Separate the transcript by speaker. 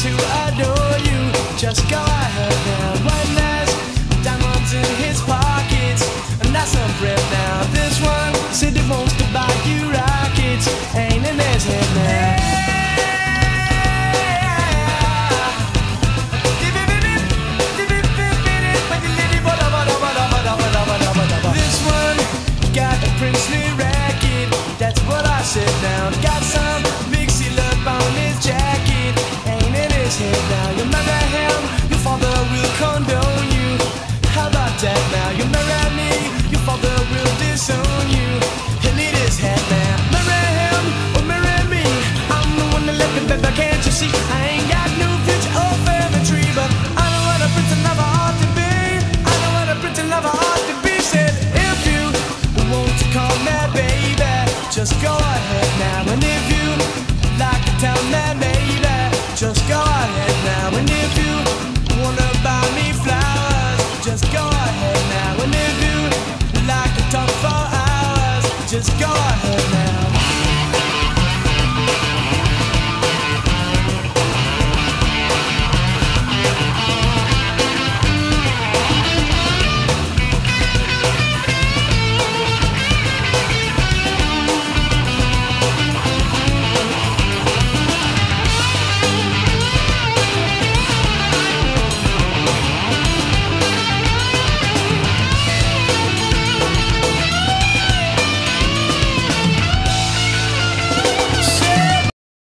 Speaker 1: to adore you. Just go ahead now. When there's diamonds in his pockets, and that's some bread now. This one said he wants to buy you rockets. Ain't in his head now. This one got a princely red. Go on.